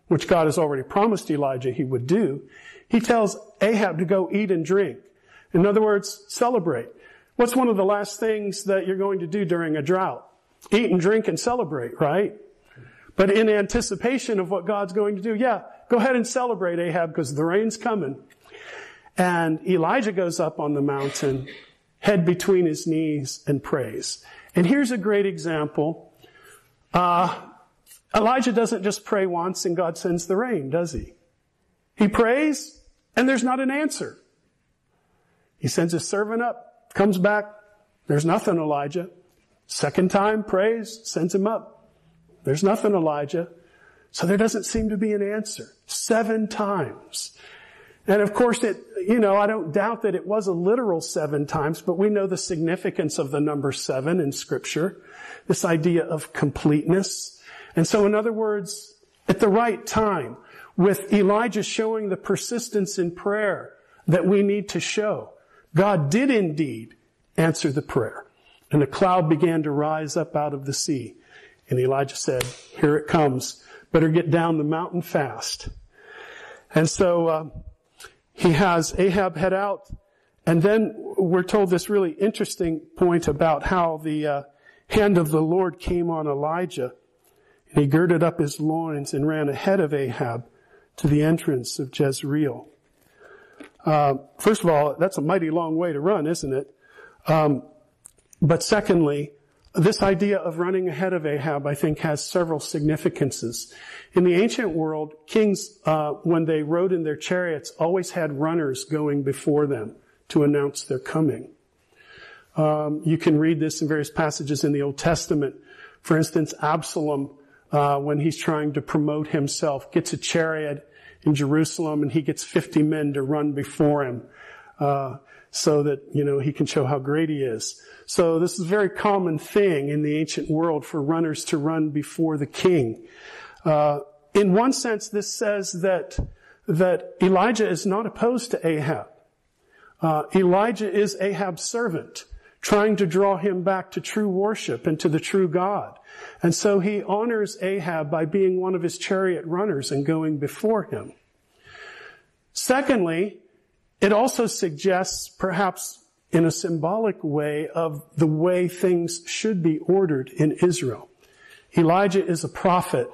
which God has already promised Elijah he would do, he tells Ahab to go eat and drink. In other words, celebrate. What's one of the last things that you're going to do during a drought? Eat and drink and celebrate, right? But in anticipation of what God's going to do, yeah, go ahead and celebrate Ahab because the rain's coming. And Elijah goes up on the mountain, head between his knees and prays. And here's a great example. Uh, Elijah doesn't just pray once and God sends the rain, does he? He prays and there's not an answer. He sends his servant up, comes back, there's nothing, Elijah. Second time, prays, sends him up. There's nothing, Elijah. So there doesn't seem to be an answer. Seven times. And of course it, you know, I don't doubt that it was a literal seven times, but we know the significance of the number seven in scripture. This idea of completeness. And so in other words, at the right time, with Elijah showing the persistence in prayer that we need to show, God did indeed answer the prayer. And the cloud began to rise up out of the sea. And Elijah said, here it comes. Better get down the mountain fast. And so, uh, he has Ahab head out. And then we're told this really interesting point about how the uh, hand of the Lord came on Elijah. And he girded up his loins and ran ahead of Ahab to the entrance of Jezreel. Uh, first of all, that's a mighty long way to run, isn't it? Um, but secondly, this idea of running ahead of Ahab, I think, has several significances. In the ancient world, kings, uh, when they rode in their chariots, always had runners going before them to announce their coming. Um, you can read this in various passages in the Old Testament. For instance, Absalom, uh, when he's trying to promote himself, gets a chariot in Jerusalem, and he gets 50 men to run before him, uh, so that you know he can show how great he is. So this is a very common thing in the ancient world for runners to run before the king. Uh, in one sense, this says that that Elijah is not opposed to Ahab. Uh, Elijah is Ahab's servant, trying to draw him back to true worship and to the true God. And so he honors Ahab by being one of his chariot runners and going before him. Secondly, it also suggests perhaps in a symbolic way of the way things should be ordered in Israel. Elijah is a prophet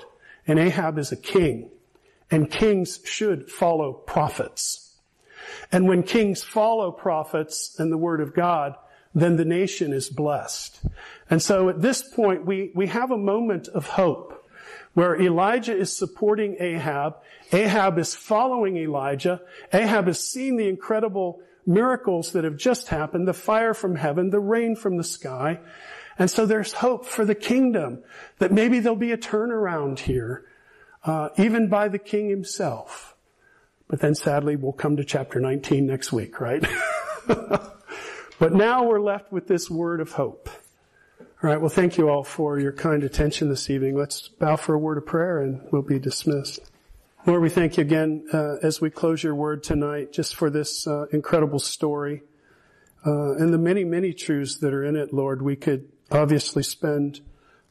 and Ahab is a king and kings should follow prophets. And when kings follow prophets and the word of God, then the nation is blessed. And so at this point, we, we have a moment of hope where Elijah is supporting Ahab. Ahab is following Elijah. Ahab has seen the incredible miracles that have just happened, the fire from heaven, the rain from the sky. And so there's hope for the kingdom that maybe there'll be a turnaround here, uh, even by the king himself. But then sadly, we'll come to chapter 19 next week, right? but now we're left with this word of hope. All right. Well, thank you all for your kind attention this evening. Let's bow for a word of prayer and we'll be dismissed. Lord, we thank you again uh, as we close your word tonight, just for this uh, incredible story uh, and the many, many truths that are in it. Lord, we could obviously spend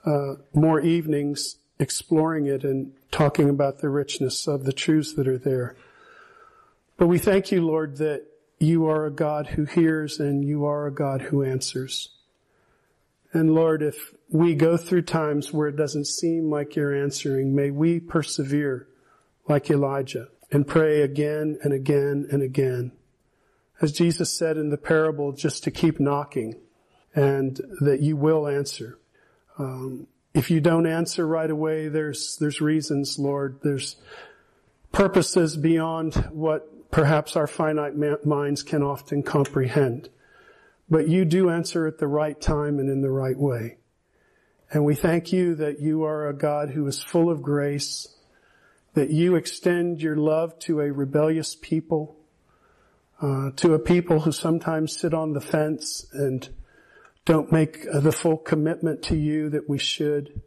uh, more evenings exploring it and talking about the richness of the truths that are there. But we thank you, Lord, that you are a God who hears and you are a God who answers. And Lord, if we go through times where it doesn't seem like you're answering, may we persevere like Elijah and pray again and again and again. As Jesus said in the parable, just to keep knocking and that you will answer. Um, if you don't answer right away, there's, there's reasons, Lord. There's purposes beyond what perhaps our finite minds can often comprehend. But you do answer at the right time and in the right way. And we thank you that you are a God who is full of grace, that you extend your love to a rebellious people, uh, to a people who sometimes sit on the fence and don't make the full commitment to you that we should.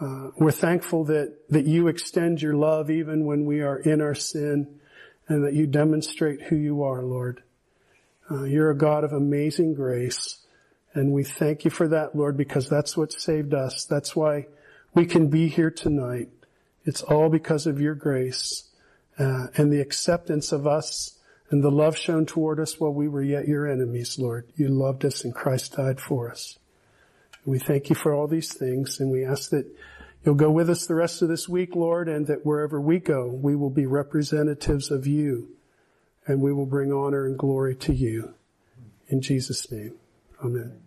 Uh, we're thankful that, that you extend your love even when we are in our sin and that you demonstrate who you are, Lord. Uh, you're a God of amazing grace. And we thank you for that, Lord, because that's what saved us. That's why we can be here tonight. It's all because of your grace uh, and the acceptance of us and the love shown toward us while we were yet your enemies, Lord. You loved us and Christ died for us. We thank you for all these things and we ask that you'll go with us the rest of this week, Lord, and that wherever we go, we will be representatives of you and we will bring honor and glory to you. In Jesus' name, amen.